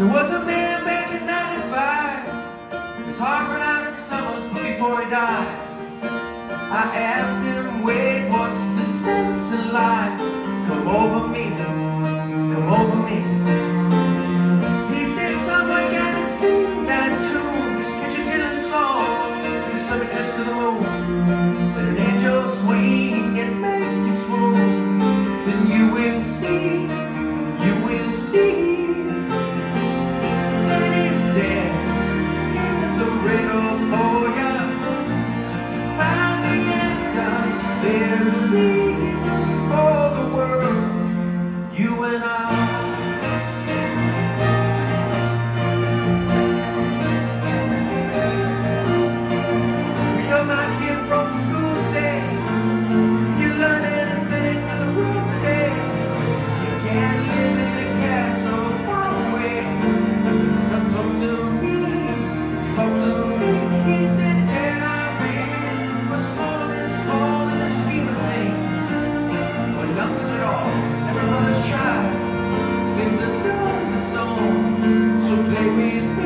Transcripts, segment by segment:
There was a man back in 95 His heart ran out of summers before he died I asked him, wait, what's the sense of life? There's a reason for the world. You and I. away with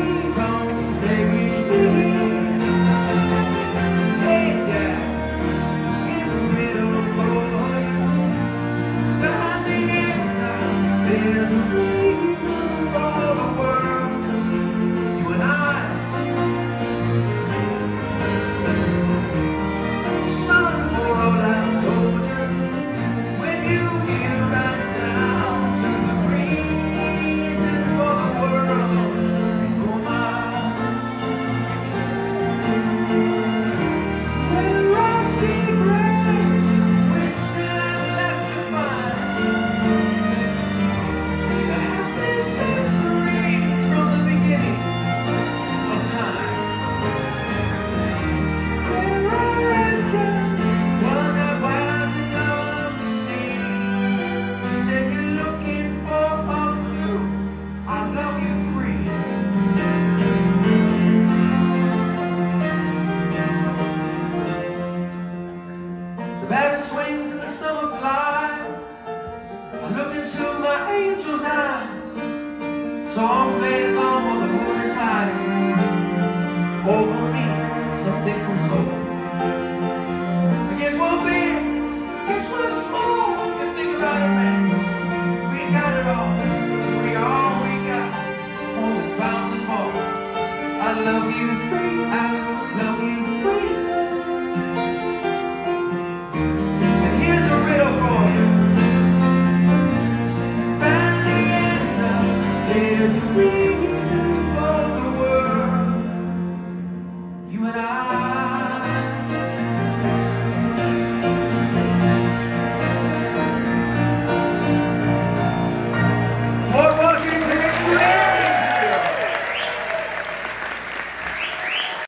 angel's eyes. Someplace on where the moon is hiding Over me, something comes over. I guess we're big, guess we're small? You think about it, man. We got it all, cause we all we got. Oh, on this mountain ball I love you free, I with you.